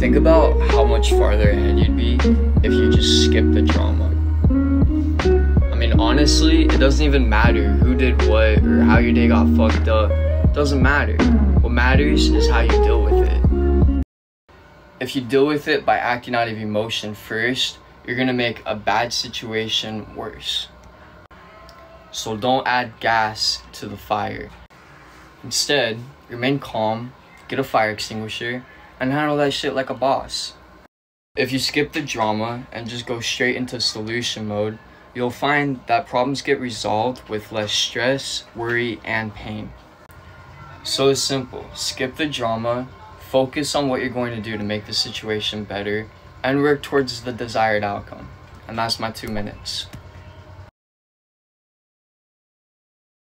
Think about how much farther ahead you'd be if you just skip the drama. I mean, honestly, it doesn't even matter who did what or how your day got fucked up. It doesn't matter. What matters is how you deal with it. If you deal with it by acting out of emotion first, you're gonna make a bad situation worse. So don't add gas to the fire. Instead, remain calm, get a fire extinguisher, and handle that shit like a boss. If you skip the drama and just go straight into solution mode, you'll find that problems get resolved with less stress, worry, and pain. So it's simple. Skip the drama, focus on what you're going to do to make the situation better, and work towards the desired outcome. And that's my two minutes.